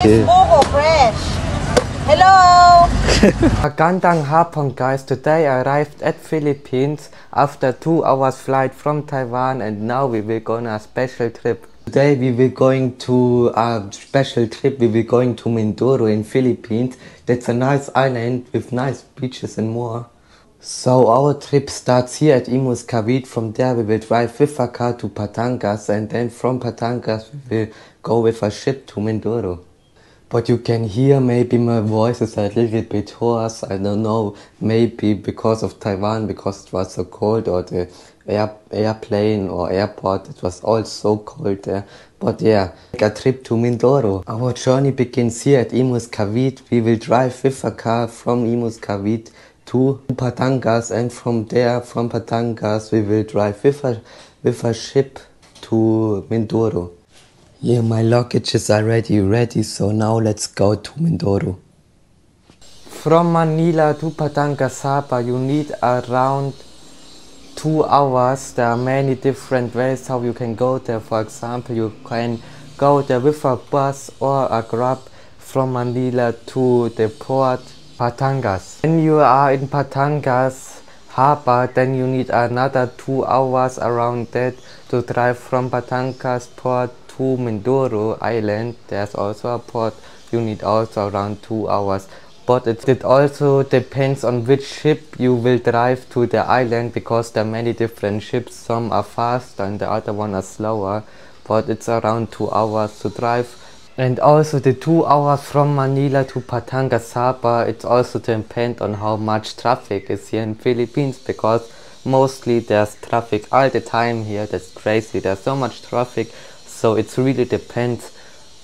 Moho fresh. Hello. Magandang hapon guys, today I arrived at Philippines after 2 hours flight from Taiwan and now we will go on a special trip. Today we will going to a special trip, we will going to Mindoro in Philippines. That's a nice island with nice beaches and more. So our trip starts here at Imus Cavite. From there we will drive with a car to Batangas and then from Batangas we will go with a ship to Mindoro. But you can hear maybe my voice is a little bit hoarse. I don't know. Maybe because of Taiwan, because it was so cold, or the air, airplane or airport, it was all so cold there. But yeah, like a trip to Mindoro. Our journey begins here at Imus Cavite. We will drive with a car from Imus Cavite to Batangas, and from there, from Batangas, we will drive with a with a ship to Mindoro. Yeah, my luggage is already ready, so now let's go to Mindoro. From Manila to Patangasapa, you need around two hours. There are many different ways how you can go there. For example, you can go there with a bus or a grab from Manila to the port Batangas. When you are in Batangas harbor, then you need another two hours around that to drive from Batangas port to Mindoro Island. There's also a port. You need also around two hours. But it, it also depends on which ship you will drive to the island because there are many different ships. Some are faster and the other one are slower. But it's around two hours to drive. And also the two hours from Manila to Patangasapa, it also depends on how much traffic is here in Philippines because mostly there's traffic all the time here. That's crazy. There's so much traffic. So it really depends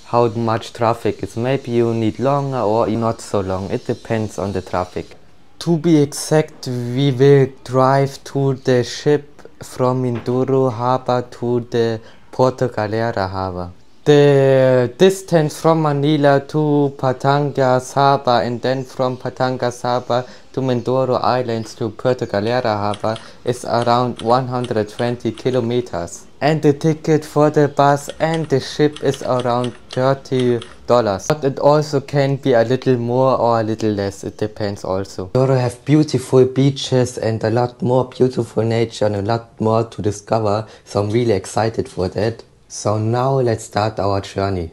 how much traffic is. Maybe you need longer or not so long. It depends on the traffic. To be exact, we will drive to the ship from Mindoro harbor to the Puerto Galera harbor. The distance from Manila to Batangas harbor and then from Batangas harbor to Mindoro Islands to Puerto Galera harbor is around 120 kilometers. And the ticket for the bus and the ship is around 30 dollars. But it also can be a little more or a little less. It depends also. Mindoro have beautiful beaches and a lot more beautiful nature and a lot more to discover. So I'm really excited for that. So now let's start our journey.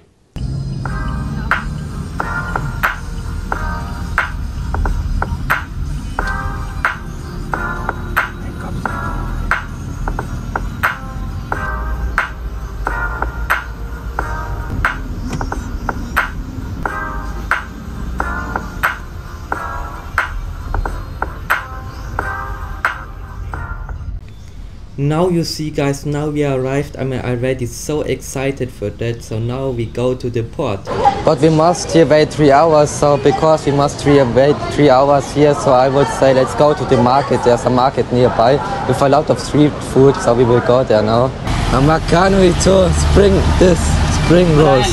Now you see guys now we arrived i'm already so excited for that so now we go to the port but we must here wait three hours so because we must here wait three hours here so i would say let's go to the market there's a market nearby with a lot of street food so we will go there now Americano to spring this spring rolls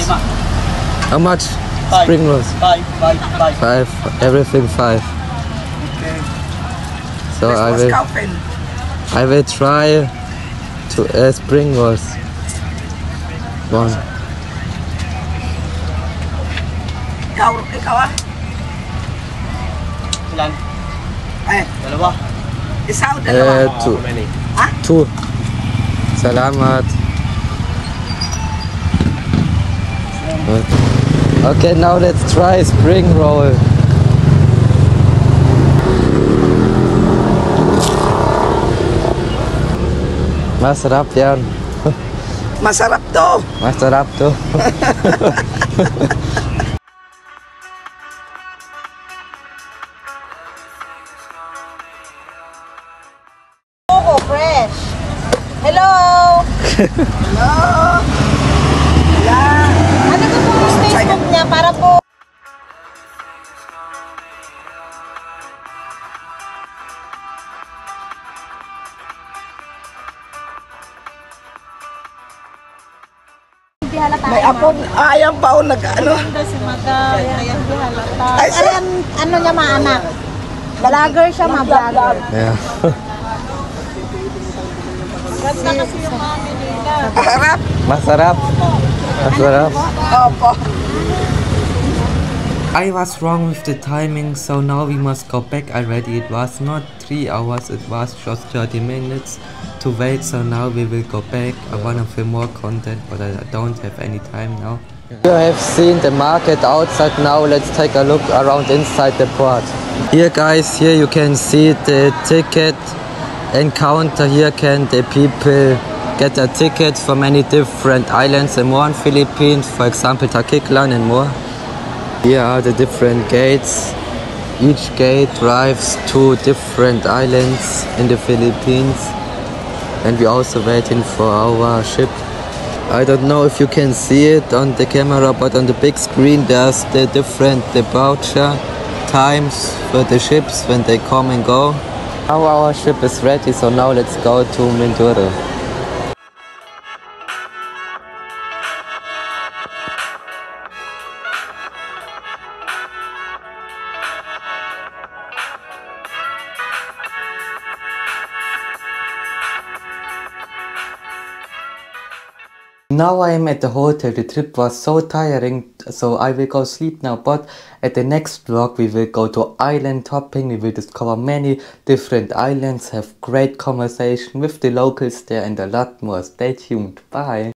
how much Five. spring rolls Five, five, five. five everything five Okay. so i This was will Calvin. I will try to uh, spring rolls. One. Ikaw, ikaw ah. Ilan? Eh, Dalawa? isa o Uh, dalawa? two. How many? Two. Salamat. Okay, now let's try spring roll. Masarap yan. Masarap to. Masarap to. Moho fresh. Hello. Hello. Yan. Ano po yung Facebook niya para po May apon. Ah, ayan pa o nag ano. si Madam. Ayan, halata. Ay, sir. Ayan, ano niya maanak? Vlogger siya, ma-vlogger. Yeah. Ganda kasi yung mami nila. Harap. Masarap. Masarap. Opo. I was wrong with the timing, so now we must go back already. It was not 3 hours, it was just 30 minutes to wait, so now we will go back. I wanna film more content, but I don't have any time now. You have seen the market outside now, let's take a look around inside the port. Here guys, here you can see the ticket encounter. Here can the people get a ticket from many different islands and more in Philippines, for example Takiklan and more. Here are the different gates. Each gate drives to different islands in the Philippines and we're also waiting for our ship. I don't know if you can see it on the camera but on the big screen there's the different departure times for the ships when they come and go. Now our ship is ready so now let's go to Mindoro. Now I am at the hotel, the trip was so tiring, so I will go sleep now, but at the next vlog we will go to island hopping, we will discover many different islands, have great conversation with the locals there and a lot more. Stay tuned, bye!